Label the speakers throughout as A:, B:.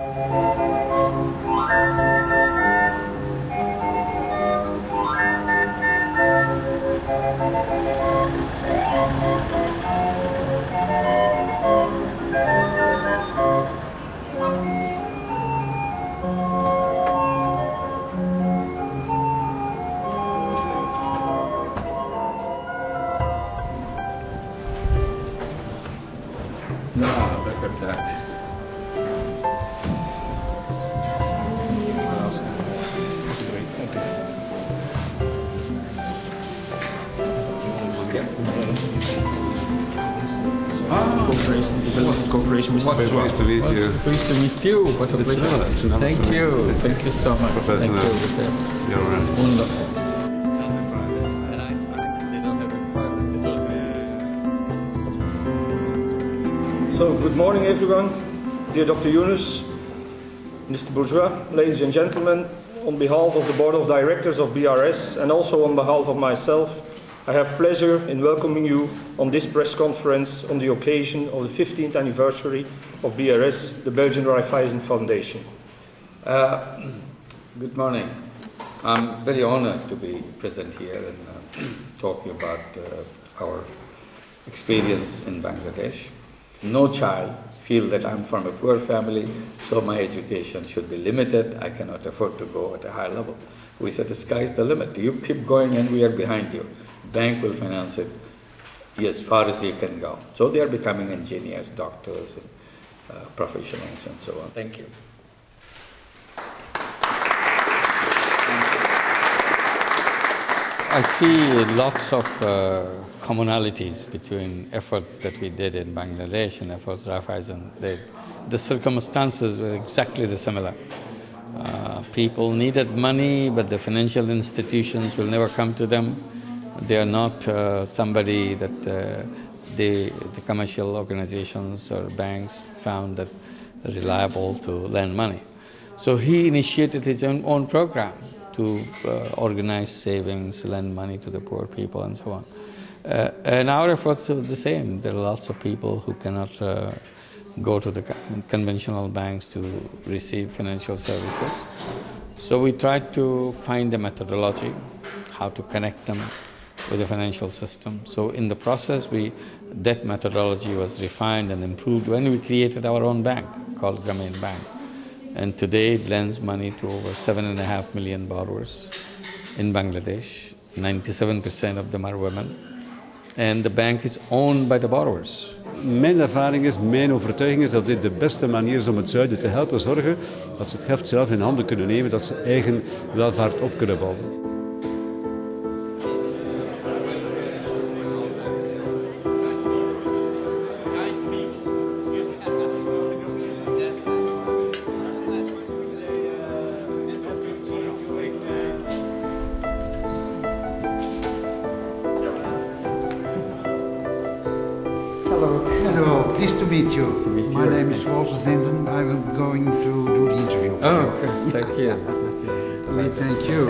A: Ah,
B: Cooperation, development, cooperation, Mr.
A: what a pleased to meet you.
B: Pleased to meet you. What a
A: It's
B: pleasure.
A: an it's an
B: Thank you. Thank you so much.
A: Professor
B: Thank you.
A: You're right.
B: Wonderful.
C: So, good morning everyone. Dear Dr. Yunus, Mr. Bourgeois, ladies and gentlemen, on behalf of the Board of Directors of BRS and also on behalf of myself, I have pleasure in welcoming you on this press conference on the occasion of the 15th anniversary of BRS, the Belgian Raiffeisen Foundation.
D: Uh, Good morning. I'm very honored to be present here and uh, talking about uh, our experience in Bangladesh. No child feel that I'm from a poor family, so my education should be limited. I cannot afford to go at a high level. We said the sky's the limit. You keep going and we are behind you. Bank will finance it as far as you can go. So they are becoming engineers, doctors, and uh, professionals, and so on. Thank you. I see lots of uh, commonalities between efforts that we did in Bangladesh and efforts Raiffeisen did. The circumstances were exactly the similar. Uh, people needed money, but the financial institutions will never come to them. They are not uh, somebody that uh, the, the commercial organizations or banks found that reliable to lend money. So he initiated his own, own program to uh, organize savings, lend money to the poor people, and so on. Uh, and our efforts are the same. There are lots of people who cannot uh, go to the conventional banks to receive financial services. So we tried to find a methodology, how to connect them with the financial system. So in the process, we that methodology was refined and improved when we created our own bank called Grameen Bank. And today it lends money to over seven and a half million borrowers in Bangladesh. 97% of them are women. And the bank is owned by the borrowers.
E: Mijn ervaring is, mijn overtuiging is dat dit de beste manier is om het zuiden te helpen zorgen dat ze het heft zelf in handen kunnen nemen, dat ze eigen welvaart op kunnen bouwen.
F: Pleased to meet you.
D: to meet
F: My
D: you.
F: name is Walter Zinzen. I will be going to do the interview.
D: Oh, okay. Thank you.
F: We thank you.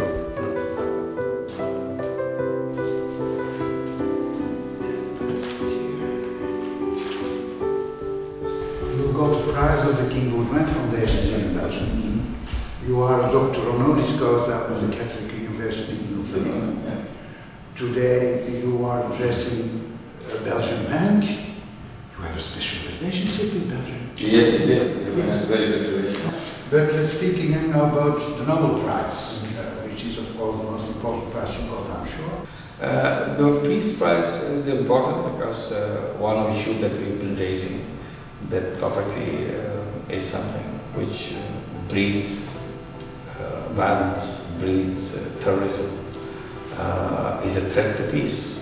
F: You got the prize of the King Baudouin Foundation in Belgium. Mm-hmm. You are a doctor honoris causa of the Catholic University in Louvain. Today you are addressing a Belgian bank. You have a special relationship with Belgium.
D: Yes, it is.
F: Yes.
D: Very good relation.
F: But let's speak again now about the Nobel Prize, uh, which is of course the most important prize you got, I'm sure.
D: Uh, the Peace Prize is important because uh, one of the issues that we've been raising, that poverty uh, is something which uh, breeds uh, violence, breeds uh, terrorism, uh, is a threat to peace.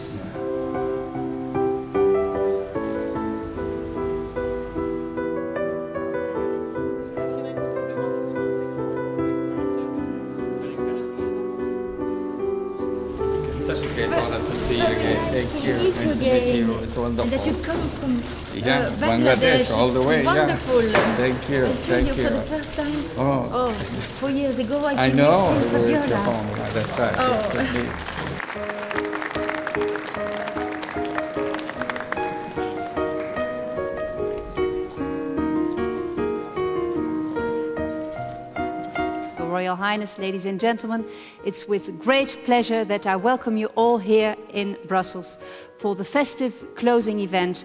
B: You
G: to meet again.
B: you. It's
G: And that
B: wonderful.
G: you come from
B: Yeah,
G: uh,
B: Bangladesh, all the
G: It's
B: way, yeah. Thank you,
G: I
B: thank
G: you,
B: you.
G: for the first time.
B: Oh.
G: Oh, four years ago I,
B: I know.
G: in
B: you were at your
G: Fabiola.
B: home. That's right.
G: Oh.
H: Royal Highness, ladies and gentlemen, it's with great pleasure that I welcome you all here in Brussels for the festive closing event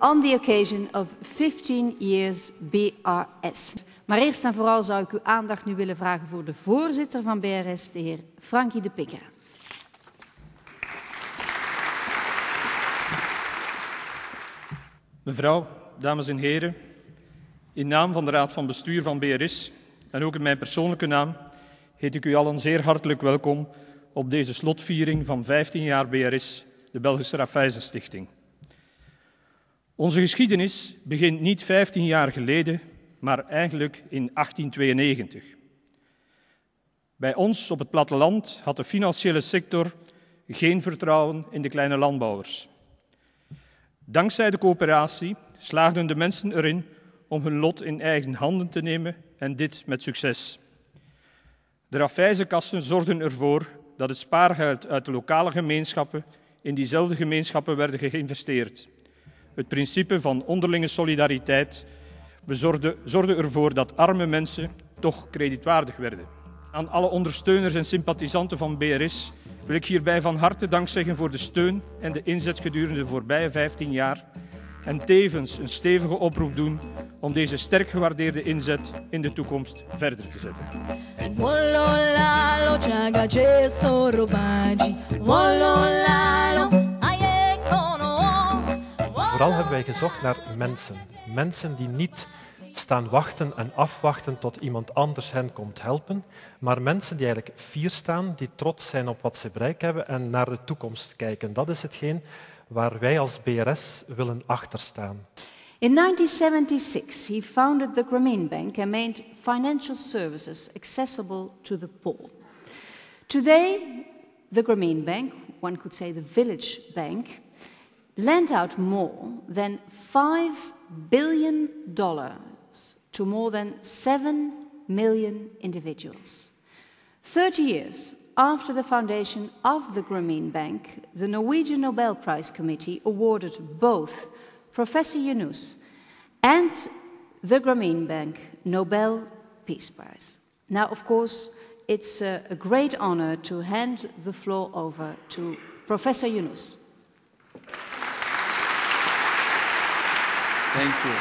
H: on the occasion of 15 years BRS. Maar eerst en vooral zou ik uw aandacht nu willen vragen voor de voorzitter van BRS, de heer Frankie de Pikker.
C: Mevrouw, dames en heren, in naam van de Raad van Bestuur van BRS en ook in mijn persoonlijke naam heet ik u allen zeer hartelijk welkom op deze slotviering van 15 jaar BRS, de Belgische Raiffeisen Stichting. Onze geschiedenis begint niet 15 jaar geleden, maar eigenlijk in 1892. Bij ons op het platteland had de financiële sector geen vertrouwen in de kleine landbouwers. Dankzij de coöperatie slaagden de mensen erin om hun lot in eigen handen te nemen en dit met succes. De Raffijzenkassen zorgden ervoor dat het spaargeld uit de lokale gemeenschappen in diezelfde gemeenschappen werden geïnvesteerd. Het principe van onderlinge solidariteit bezorgde, zorgde ervoor dat arme mensen toch kredietwaardig werden. Aan alle ondersteuners en sympathisanten van BRS wil ik hierbij van harte dank zeggen voor de steun en de inzet gedurende de voorbije 15 jaar en tevens een stevige oproep doen om deze sterk gewaardeerde inzet in de toekomst verder te zetten.
I: Vooral hebben wij gezocht naar mensen. Mensen die niet staan wachten en afwachten tot iemand anders hen komt helpen, maar mensen die eigenlijk fier staan, die trots zijn op wat ze bereikt hebben en naar de toekomst kijken. Dat is hetgeen waar wij als BRS willen achterstaan.
H: In 1976, he founded the Grameen Bank and made financial services accessible to the poor. Today, the Grameen Bank, one could say the village bank, lent out more than $5 billion to more than 7 million individuals. 30 years after the foundation of the Grameen Bank, the Norwegian Nobel Prize Committee awarded both Professor Yunus and the Grameen Bank Nobel Peace Prize. Now, of course, it's a, a great honor to hand the floor over to Professor Yunus.
D: Thank you.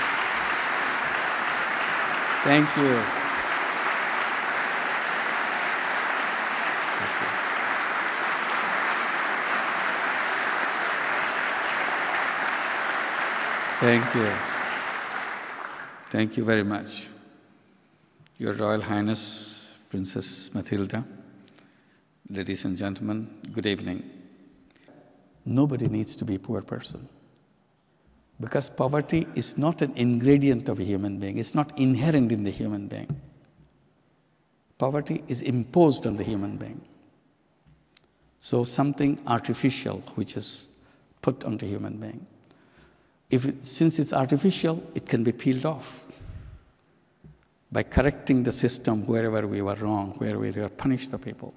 D: Thank you. Thank you. Thank you very much. Your Royal Highness, Princess Matilda, ladies and gentlemen, good evening. Nobody needs to be a poor person. Because poverty is not an ingredient of a human being, it's not inherent in the human being. Poverty is imposed on the human being. So, something artificial which is put onto human being. If it, since it's artificial, it can be peeled off by correcting the system wherever we were wrong, where we were punished the people.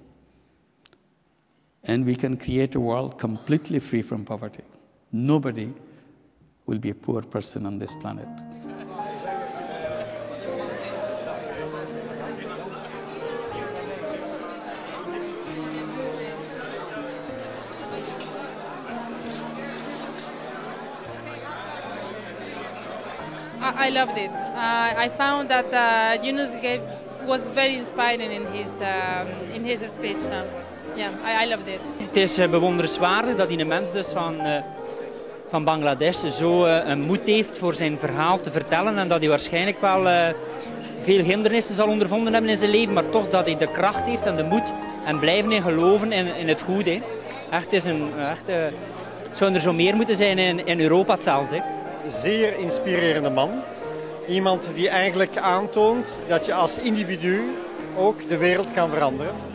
D: And we can create a world completely free from poverty. Nobody will be a poor person on this planet.
J: I, loved it. Uh, I found that uh, Yunus gave, was very inspiring in his, um, in his speech. Yeah, I, I loved it.
K: Het is uh, bewonderenswaardig dat een mens dus van, uh, van Bangladesh zo uh, een moed heeft voor zijn verhaal te vertellen en dat hij waarschijnlijk wel veel hindernissen zal ondervonden hebben in zijn leven, maar toch dat hij de kracht heeft en de moed en blijven in geloven in, in het goede. Echt, is een, echt, uh, zou er zo meer moeten zijn in, in Europa zelfs.
L: Zeer inspirerende man. Iemand die eigenlijk aantoont dat je als individu ook de wereld kan veranderen.